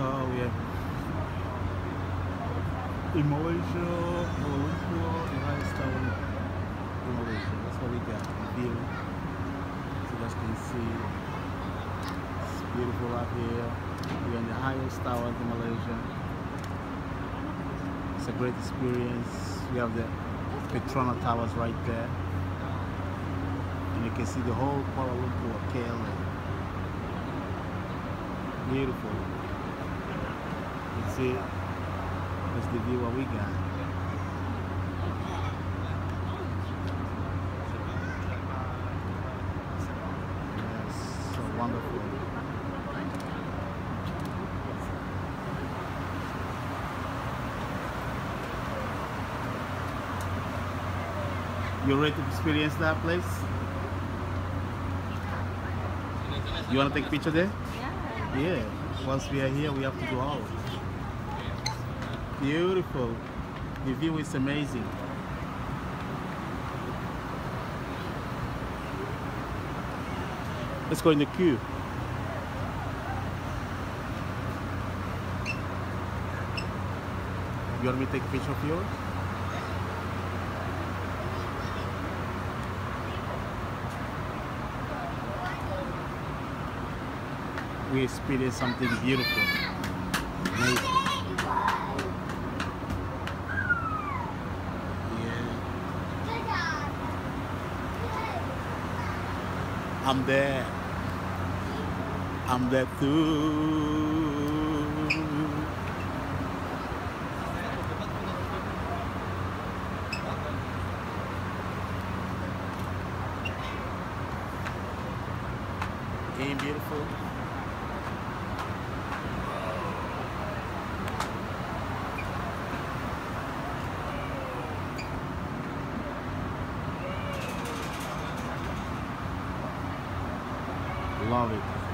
So we have in Malaysia, highest tower in Malaysia. That's what we got. View. So you guys can see it's beautiful out here. We're in the highest tower in Malaysia. It's a great experience. We have the Petronas Towers right there. And you can see the whole Kuala Lumpur, KLA. Beautiful. See that's the view what we got. Yes, so wonderful. You ready to experience that place? You want to take a picture there? Yeah. Yeah. Once we are here, we have to go out. Beautiful. The view is amazing. Let's go in the queue. You want me to take a picture of yours? We experienced something beautiful. Amazing. I'm there. I'm there too. Ain't beautiful? Love it.